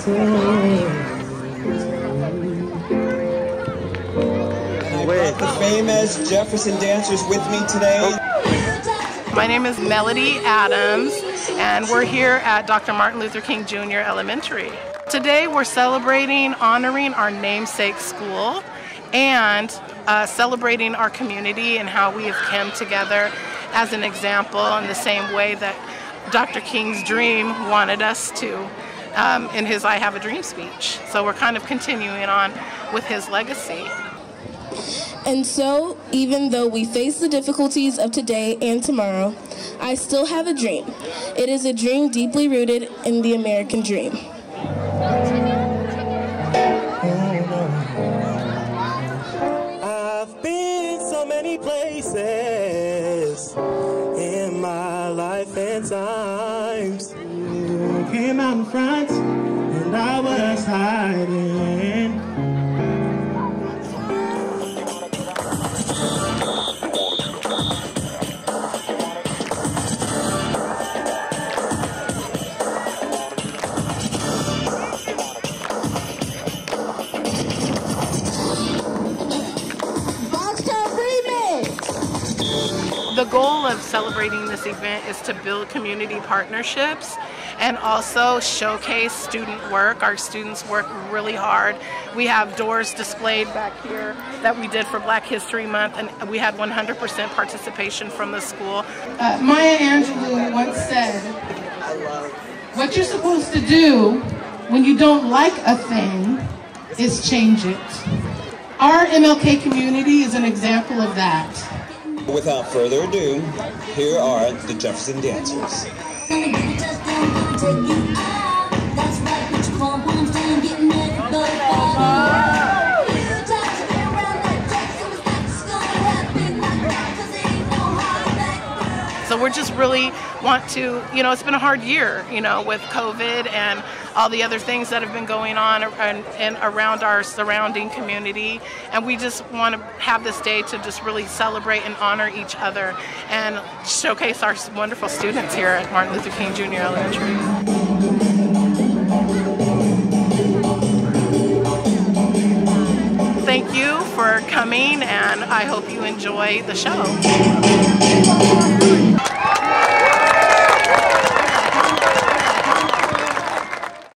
The famous Jefferson dancers with me today. My name is Melody Adams, and we're here at Dr. Martin Luther King Jr. Elementary. Today we're celebrating, honoring our namesake school, and uh, celebrating our community and how we have come together as an example in the same way that Dr. King's dream wanted us to um, in his I Have a Dream speech. So we're kind of continuing on with his legacy. And so, even though we face the difficulties of today and tomorrow, I still have a dream. It is a dream deeply rooted in the American dream. I've been so many places in my life and times. Came out in front, and I was hiding. The goal of celebrating this event is to build community partnerships and also showcase student work. Our students work really hard. We have doors displayed back here that we did for Black History Month, and we had 100% participation from the school. Uh, Maya Angelou once said, what you're supposed to do when you don't like a thing is change it. Our MLK community is an example of that. Without further ado, here are the Jefferson Dancers. So we're just really want to, you know, it's been a hard year, you know, with COVID and all the other things that have been going on and, and around our surrounding community. And we just want to have this day to just really celebrate and honor each other and showcase our wonderful students here at Martin Luther King Jr. Elementary. For coming and I hope you enjoy the show.